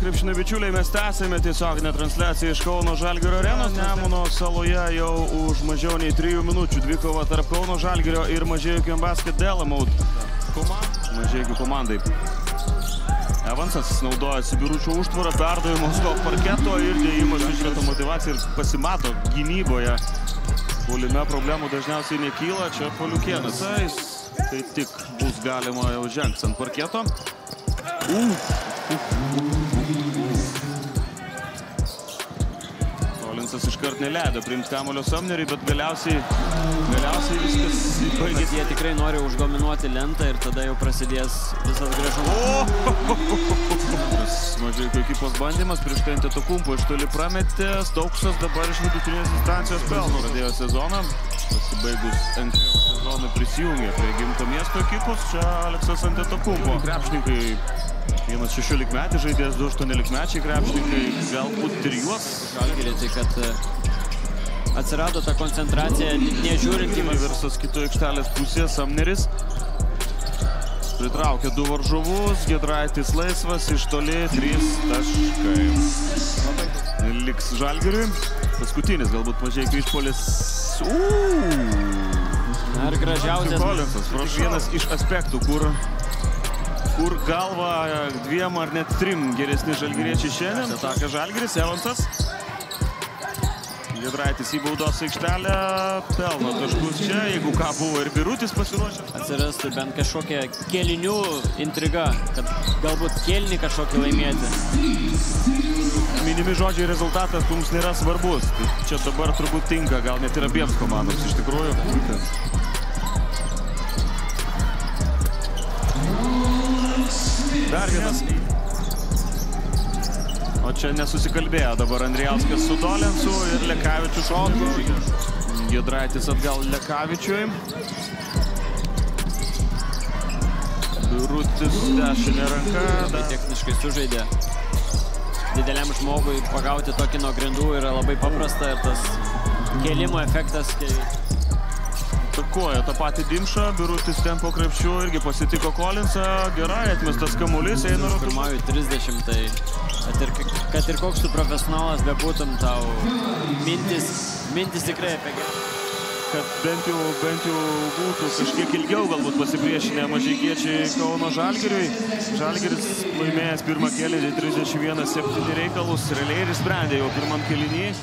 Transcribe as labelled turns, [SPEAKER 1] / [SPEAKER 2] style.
[SPEAKER 1] krepšinio bičiuliai, mes tęsėme tiesioginę transliaciją iš Kauno Žalgirio arenos. Nemuno saloje jau už mažiau nei 3 minučių dvikova tarp Kauno Žalgirio ir Mažiekių Basket Delamaut. Mažiekių komandai. Evansas naudojasi biručio užtvarą, perdavimo stop parketo ir dėjimas išreta motivaciją ir pasimato gynyboje. Polime problemų dažniausiai nekyla, čia Poliukėnas. Tai tik bus galima jau žengti ant parketo. Uf. Kolinsas iškart neleido priimti kamulio Samneriui, bet galiausiai, galiausiai viskas baigėsi.
[SPEAKER 2] Jie tikrai nori uždominuoti lentą ir tada jau prasidės visas gražumas.
[SPEAKER 1] Mažai ekipos bandymas prieš tai Antetokumpo iš toli prametė. Stauksas dabar iš vidutinės distancijos pelno pradėjo sezoną. Pasibaigus NKL sezonui prisijungė prie gimto miesto ekipos. Čia Aleksas Antetokumpo. Krepšininkai Vienas 16 metį žaidėjas, 2 18 mečiai krepšininkai, galbūt ir juos.
[SPEAKER 2] Žalgirį, tai kad e, atsirado ta koncentracija, nežiūrint į
[SPEAKER 1] Versas kito aikštelės pusės, Samneris. Pritraukė du varžovus, Gedraitis laisvas, iš toli 3 taškai. Liks Žalgiriui. Paskutinis galbūt mažiai kryšpolis.
[SPEAKER 2] Ar gražiausias.
[SPEAKER 1] Kolinsas, prašau. Vienas iš aspektų, kur kur galva dviem ar net trim geresni žalgiriečiai šiandien. Ataka žalgiris, Evansas. Gedraitis į baudos aikštelę, pelno taškus čia, jeigu ką buvo ir Birutis pasiruošęs.
[SPEAKER 2] Atsirastų bent kažkokia kelinių intriga, kad galbūt kelnį kažkokį laimėti.
[SPEAKER 1] Minimi žodžiai rezultatas mums nėra svarbus. Tai čia dabar turbūt tinka, gal net ir abiems komandoms iš tikrųjų. Dar vienas. O čia nesusikalbėjo dabar Andrijauskas su Dolensu ir Lekavičius šoku. Gedraitis atgal Lekavičiui. Birutis dešinė ranka.
[SPEAKER 2] Labai techniškai sužaidė. Dideliam žmogui pagauti tokį nuo grindų yra labai paprasta ir tas kelimo efektas, kai
[SPEAKER 1] atakuoja tą patį Dimšą, Birutis ten po krepšių irgi pasitiko Kolinsą, gerai atmestas kamuolys, eina rūtų.
[SPEAKER 2] Pirmąjų 30, tai kad ir, kad ir koks tu profesionalas bebūtum, tau mintis, mintis tikrai apie gerą.
[SPEAKER 1] Kad bent jau, bent jau būtų kažkiek ilgiau galbūt pasipriešinę mažygiečiai Kauno Žalgiriui. Žalgiris laimėjęs pirmą kėlinį 31-7 reikalus, realiai ir sprendė jau pirmam kėlinį.